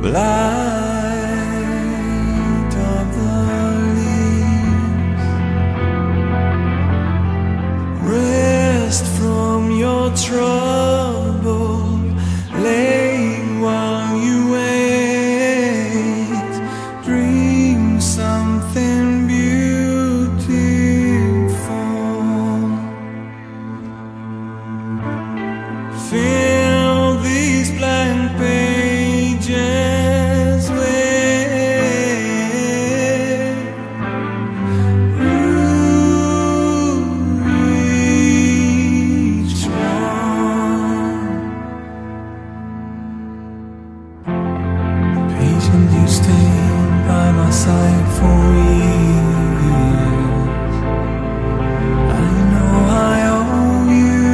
blight of the leaves. Rest from your trouble, side for years. I know I owe you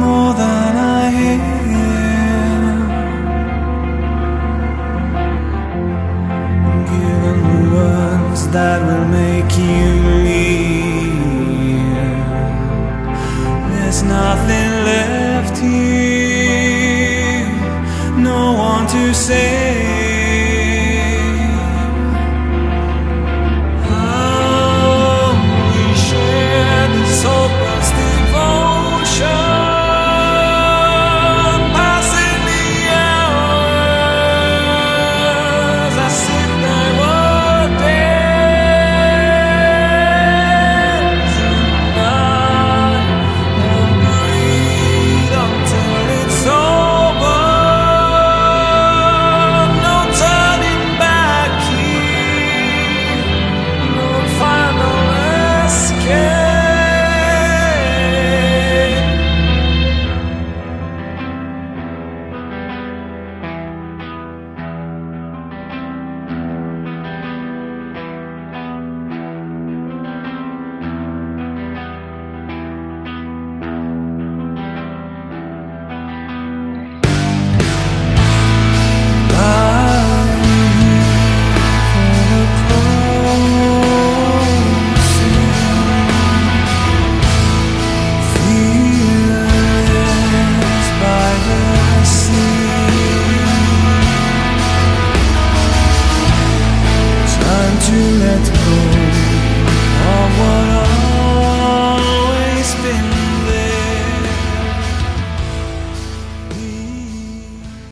more than I have. Given the words that will make you leave, there's nothing left here, no one to say.